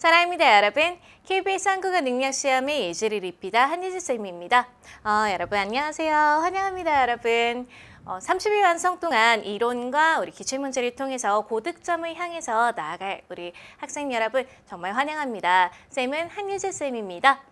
사랑합니다 여러분. KBS 한국어 능력 시험의 예지를 입히다 한희지쌤입니다. 어, 여러분 안녕하세요. 환영합니다 여러분. 어, 30일 완성 동안 이론과 우리 기출문제를 통해서 고득점을 향해서 나아갈 우리 학생 여러분 정말 환영합니다. 쌤은 한유재 쌤입니다.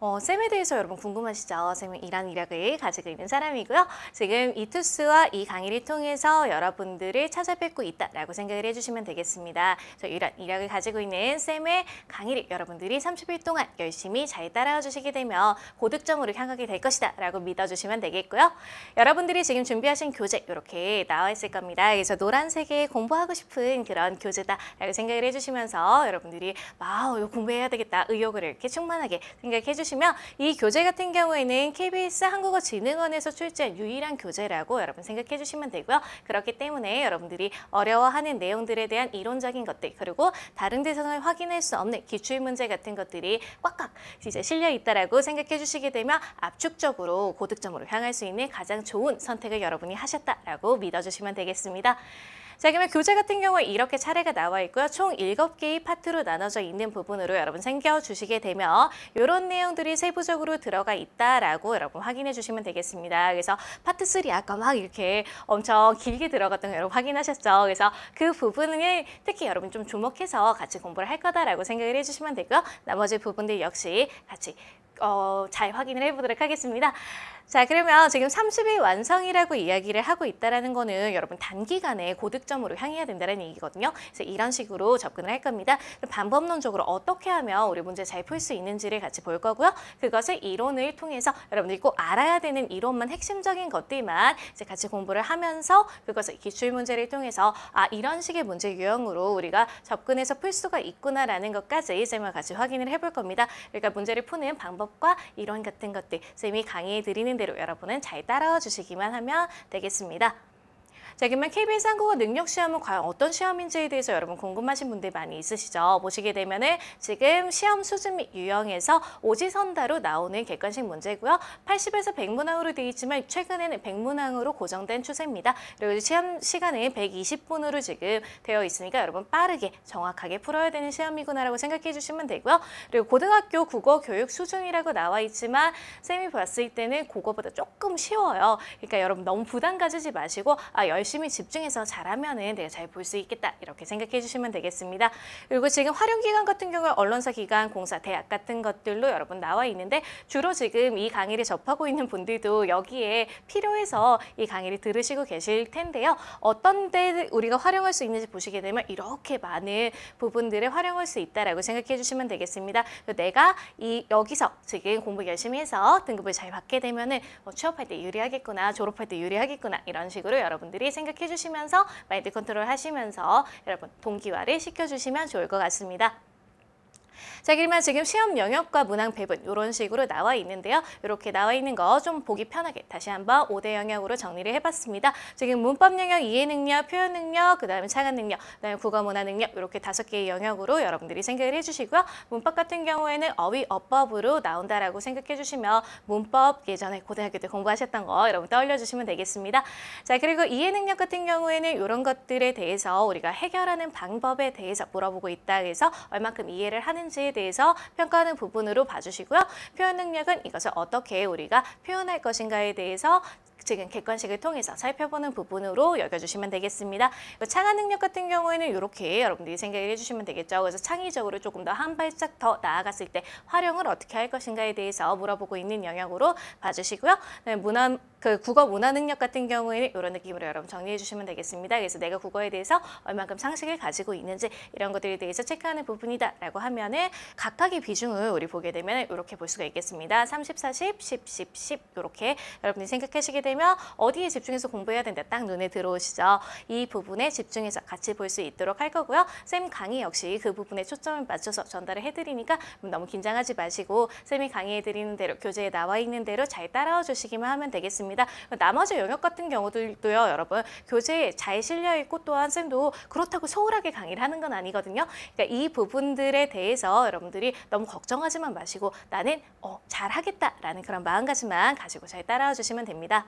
어, 쌤에 대해서 여러분 궁금하시죠? 쌤은 이란 이력을 가지고 있는 사람이고요. 지금 이 투스와 이 강의를 통해서 여러분들을 찾아뵙고 있다라고 생각을 해주시면 되겠습니다. 저 이란 이력을 가지고 있는 쌤의 강의를 여러분들이 30일 동안 열심히 잘 따라와 주시게 되면 고득점으로 향하게 될 것이다 라고 믿어주시면 되겠고요. 여러분들이 지금 준비하신 교재 이렇게 나와 있을 겁니다. 그래서 노란색에 공부하고 싶은 그런 교재다 라고 생각을 해주시면서 여러분들이 와, 이거 공부해야 되겠다 의욕을 이렇게 충만하게 생각해 주시면 보시면 이 교재 같은 경우에는 KBS 한국어진흥원에서 출제한 유일한 교재라고 여러분 생각해 주시면 되고요. 그렇기 때문에 여러분들이 어려워하는 내용들에 대한 이론적인 것들 그리고 다른 데서는 확인할 수 없는 기출문제 같은 것들이 꽉꽉 이제 실려 있다라고 생각해 주시게 되면 압축적으로 고득점으로 향할 수 있는 가장 좋은 선택을 여러분이 하셨다라고 믿어주시면 되겠습니다. 자, 그러면 교재 같은 경우에 이렇게 차례가 나와 있고요. 총 일곱 개의 파트로 나눠져 있는 부분으로 여러분 생겨주시게 되면 이런 내용들이 세부적으로 들어가 있다라고 여러분 확인해 주시면 되겠습니다. 그래서 파트 3 아까 막 이렇게 엄청 길게 들어갔던 거 여러분 확인하셨죠? 그래서 그 부분을 특히 여러분 좀 주목해서 같이 공부를 할 거다라고 생각을 해주시면 되고요. 나머지 부분들 역시 같이 어, 잘 확인을 해보도록 하겠습니다. 자 그러면 지금 30일 완성이라고 이야기를 하고 있다는 거는 여러분 단기간에 고득점으로 향해야 된다는 얘기거든요. 그래서 이런 식으로 접근을 할 겁니다. 방법론적으로 어떻게 하면 우리 문제 잘 풀 수 있는지를 같이 볼 거고요. 그것을 이론을 통해서 여러분들이 꼭 알아야 되는 이론만 핵심적인 것들만 이제 같이 공부를 하면서 그것을 기출 문제를 통해서 아 이런 식의 문제 유형으로 우리가 접근해서 풀 수가 있구나라는 것까지 쌤과 같이 확인을 해볼 겁니다. 그러니까 문제를 푸는 방법 과 이론 같은 것들 쌤이 강의해 드리는 대로 여러분은 잘 따라와 주시기만 하면 되겠습니다. 자, 그러면 KBS 한국어 능력 시험은 과연 어떤 시험인지에 대해서 여러분 궁금하신 분들 많이 있으시죠? 보시게 되면은 지금 시험 수준 및 유형에서 오지선다로 나오는 객관식 문제고요. 80에서 100문항으로 되어 있지만 최근에는 100문항으로 고정된 추세입니다. 그리고 시험 시간은 120분으로 지금 되어 있으니까 여러분 빠르게 정확하게 풀어야 되는 시험이구나라고 생각해 주시면 되고요. 그리고 고등학교 국어 교육 수준이라고 나와 있지만 쌤이 봤을 때는 그거보다 조금 쉬워요. 그러니까 여러분 너무 부담 가지지 마시고 아 열심히 집중해서 잘하면은 내가 잘 볼 수 있겠다 이렇게 생각해 주시면 되겠습니다. 그리고 지금 활용 기관 같은 경우에 언론사 기관, 공사, 대학 같은 것들로 여러분 나와 있는데 주로 지금 이 강의를 접하고 있는 분들도 여기에 필요해서 이 강의를 들으시고 계실 텐데요. 어떤 데 우리가 활용할 수 있는지 보시게 되면 이렇게 많은 부분들을 활용할 수 있다라고 생각해 주시면 되겠습니다. 내가 이 여기서 지금 공부 열심히 해서 등급을 잘 받게 되면은 뭐 취업할 때 유리하겠구나, 졸업할 때 유리하겠구나 이런 식으로 여러분들이 생각해 주시면서 마인드 컨트롤 하시면서 여러분 동기화를 시켜주시면 좋을 것 같습니다. 자, 그러면 지금 시험 영역과 문항 배분 이런 식으로 나와 있는데요. 이렇게 나와 있는 거 좀 보기 편하게 다시 한번 5대 영역으로 정리를 해봤습니다. 지금 문법 영역, 이해 능력, 표현 능력, 그 다음에 차관 능력, 그 다음에 국어 문화 능력 이렇게 다섯 개의 영역으로 여러분들이 생각을 해주시고요. 문법 같은 경우에는 어휘, 어법으로 나온다라고 생각해 주시면 문법 예전에 고등학교 때 공부하셨던 거 여러분 떠올려 주시면 되겠습니다. 자, 그리고 이해 능력 같은 경우에는 이런 것들에 대해서 우리가 해결하는 방법에 대해서 물어보고 있다 그래서 얼만큼 이해를 하는지 에 대해서 평가하는 부분으로 봐주시고요. 표현 능력은 이것을 어떻게 우리가 표현할 것인가에 대해서 지금 객관식을 통해서 살펴보는 부분으로 여겨주시면 되겠습니다. 창의 능력 같은 경우에는 이렇게 여러분들이 생각을 해주시면 되겠죠. 그래서 창의적으로 조금 더 한 발짝 더 나아갔을 때 활용을 어떻게 할 것인가에 대해서 물어보고 있는 영역으로 봐주시고요. 네, 문화, 그 국어 문화 능력 같은 경우에는 이런 느낌으로 여러분 정리해 주시면 되겠습니다. 그래서 내가 국어에 대해서 얼만큼 상식을 가지고 있는지 이런 것들에 대해서 체크하는 부분이다라고 하면은 각각의 비중을 우리 보게 되면 이렇게 볼 수가 있겠습니다. 30, 40, 10, 10, 10 이렇게 여러분이 생각하시게 되면 어디에 집중해서 공부해야 된다 딱 눈에 들어오시죠. 이 부분에 집중해서 같이 볼 수 있도록 할 거고요. 쌤 강의 역시 그 부분에 초점을 맞춰서 전달을 해드리니까 너무 긴장하지 마시고 쌤이 강의해드리는 대로 교재에 나와 있는 대로 잘 따라와 주시기만 하면 되겠습니다. 나머지 영역 같은 경우들도요. 여러분 교재에 잘 실려 있고 또한 쌤도 그렇다고 소홀하게 강의를 하는 건 아니거든요. 그러니까 이 부분들에 대해서 여러분들이 너무 걱정하지만 마시고 나는 어, 잘하겠다라는 그런 마음가짐만 가지고 잘 따라와 주시면 됩니다.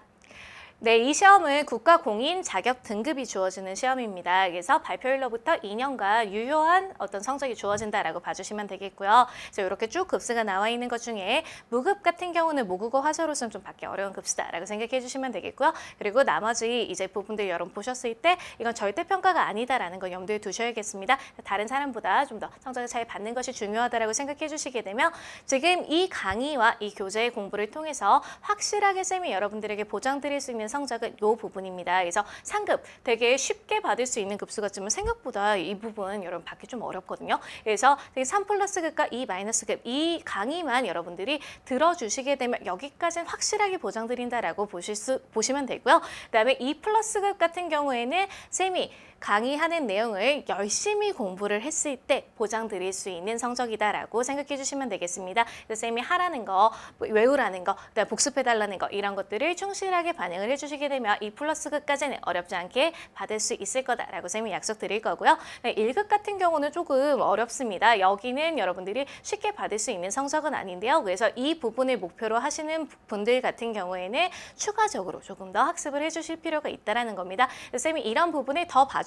네, 이 시험은 국가 공인 자격 등급이 주어지는 시험입니다. 그래서 발표일로부터 2년간 유효한 어떤 성적이 주어진다라고 봐주시면 되겠고요. 그래서 이렇게 쭉 급수가 나와 있는 것 중에 무급 같은 경우는 모국어 화서로서는 좀 받기 어려운 급수다라고 생각해 주시면 되겠고요. 그리고 나머지 이제 부분들 여러분 보셨을 때 이건 절대 평가가 아니다라는 거 염두에 두셔야겠습니다. 다른 사람보다 좀 더 성적을 잘 받는 것이 중요하다라고 생각해 주시게 되면 지금 이 강의와 이 교재의 공부를 통해서 확실하게 쌤이 여러분들에게 보장드릴 수 있는 성적은 이 부분입니다. 그래서 상급 되게 쉽게 받을 수 있는 급수 같지만 생각보다 이 부분 여러분 받기 좀 어렵거든요. 그래서 3 플러스 급과 2 마이너스 급 이 강의만 여러분들이 들어주시게 되면 여기까지는 확실하게 보장드린다라고 보실 수 보시면 되고요. 그다음에 2 플러스 급 같은 경우에는 쌤이 강의하는 내용을 열심히 공부를 했을 때 보장 드릴 수 있는 성적이다라고 생각해 주시면 되겠습니다. 쌤이 하라는 거, 뭐 외우라는 거, 복습해달라는 거 이런 것들을 충실하게 반영을 해주시게 되면 이 플러스급까지는 어렵지 않게 받을 수 있을 거다라고 쌤이 약속 드릴 거고요. 네, 1급 같은 경우는 조금 어렵습니다. 여기는 여러분들이 쉽게 받을 수 있는 성적은 아닌데요. 그래서 이 부분을 목표로 하시는 분들 같은 경우에는 추가적으로 조금 더 학습을 해주실 필요가 있다는 겁니다. 쌤이 이런 부분을 더 봐주세요.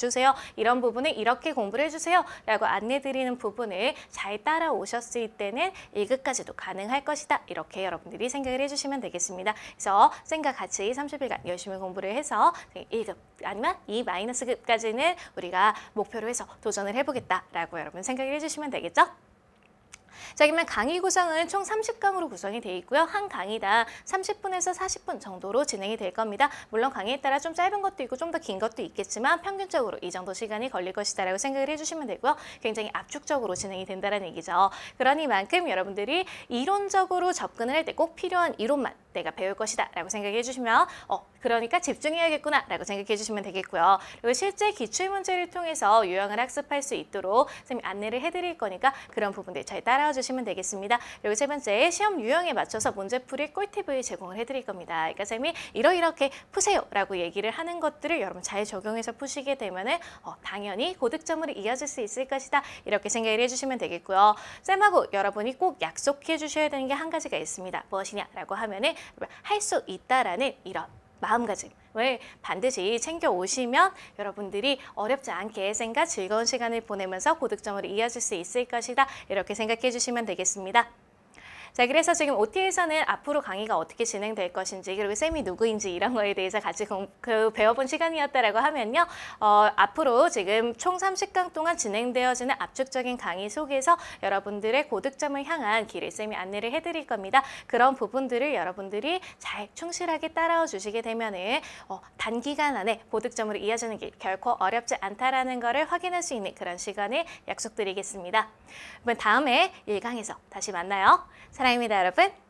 이런 부분을 이렇게 공부를 해주세요. 라고 안내드리는 부분을 잘 따라오셨을 때는 1급까지도 가능할 것이다. 이렇게 여러분들이 생각을 해주시면 되겠습니다. 그래서 쌤과 같이 30일간 열심히 공부를 해서 1급 아니면 2 마이너스급까지는 우리가 목표로 해서 도전을 해보겠다라고 여러분 생각을 해주시면 되겠죠? 자, 그러면 강의 구성은 총 30강으로 구성이 되어 있고요. 한 강의당 30분에서 40분 정도로 진행이 될 겁니다. 물론 강의에 따라 좀 짧은 것도 있고 좀 더 긴 것도 있겠지만 평균적으로 이 정도 시간이 걸릴 것이다 라고 생각을 해주시면 되고요. 굉장히 압축적으로 진행이 된다는 얘기죠. 그러니 만큼 여러분들이 이론적으로 접근을 할 때 꼭 필요한 이론만 내가 배울 것이다 라고 생각해 주시면 어 그러니까 집중해야겠구나 라고 생각해 주시면 되겠고요. 그리고 실제 기출문제를 통해서 유형을 학습할 수 있도록 선생님이 안내를 해드릴 거니까 그런 부분들 잘 따라와 주시면 되겠습니다. 그리고 세 번째 시험 유형에 맞춰서 문제풀이 꿀팁을 제공을 해드릴 겁니다. 그러니까 선생님이 이러이렇게 푸세요 라고 얘기를 하는 것들을 여러분 잘 적용해서 푸시게 되면 은 어, 당연히 고득점으로 이어질 수 있을 것이다 이렇게 생각을 해주시면 되겠고요. 쌤하고 여러분이 꼭 약속해 주셔야 되는 게 한 가지가 있습니다. 무엇이냐 라고 하면 은 할 수 있다라는 이런 마음가짐을 반드시 챙겨 오시면 여러분들이 어렵지 않게 생각 즐거운 시간을 보내면서 고득점으로 이어질 수 있을 것이다. 이렇게 생각해 주시면 되겠습니다. 자, 그래서 지금 OT에서는 앞으로 강의가 어떻게 진행될 것인지 그리고 쌤이 누구인지 이런 거에 대해서 같이 공, 그 배워본 시간이었다라고 하면요. 어, 앞으로 지금 총 30강 동안 진행되어지는 압축적인 강의 속에서 여러분들의 고득점을 향한 길을 쌤이 안내를 해드릴 겁니다. 그런 부분들을 여러분들이 잘 충실하게 따라와 주시게 되면은 어, 단기간 안에 고득점으로 이어지는 길 결코 어렵지 않다라는 것을 확인할 수 있는 그런 시간을 약속드리겠습니다. 그러면 다음에 1강에서 다시 만나요. 사랑 입니다, 여러분.